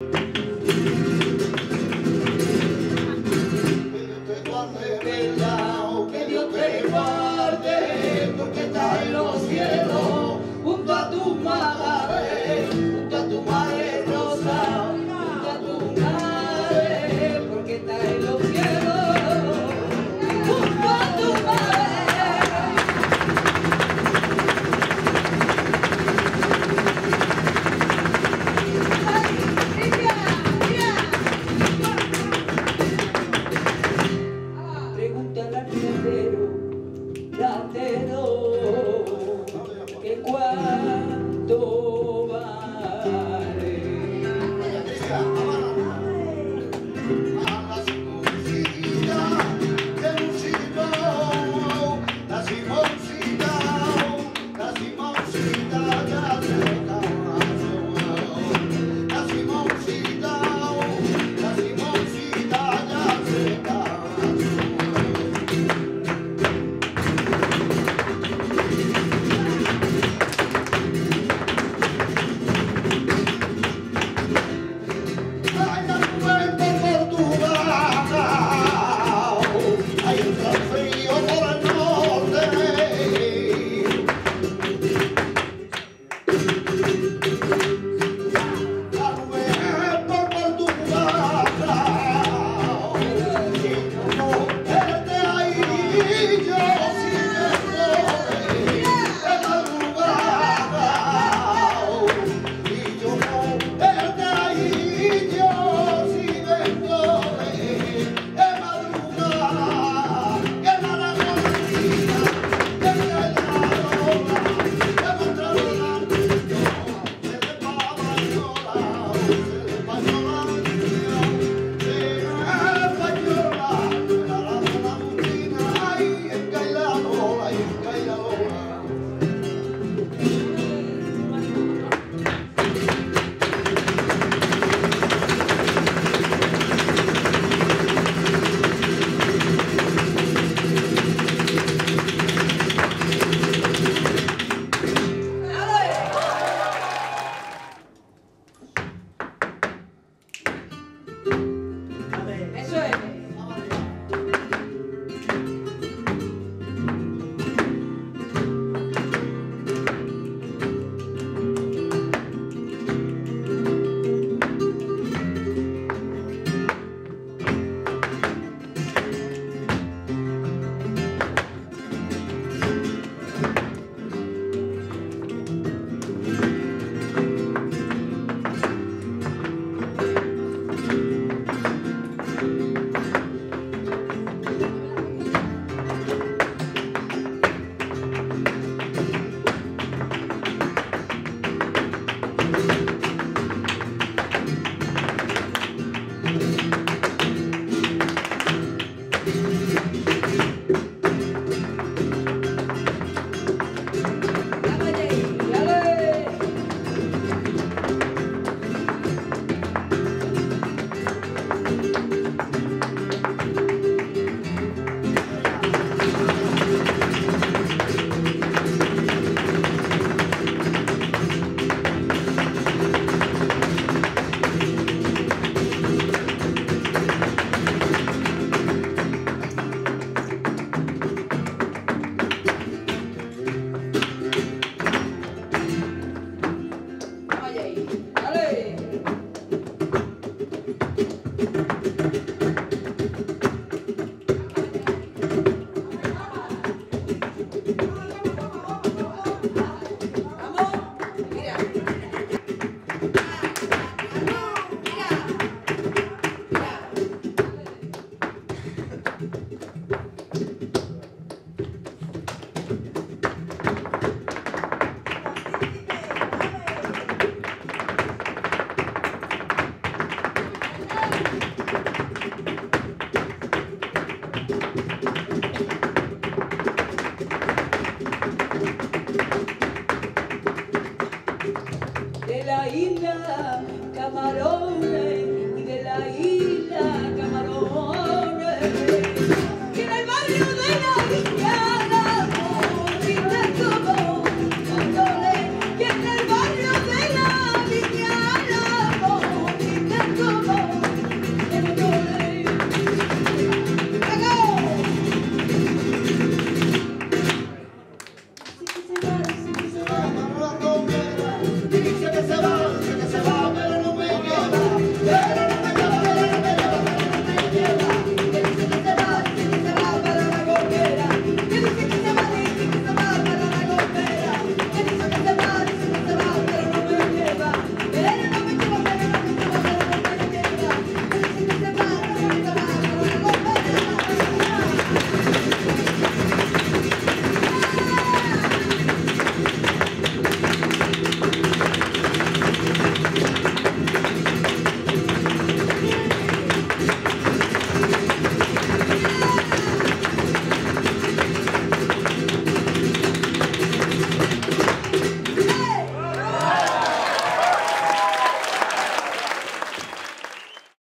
Que Dios te guarde, verdad, que Dios te guarde, porque está en los cielos, junto a tu madre. Aleluia. De la isla Camarones y de la isla Camarones.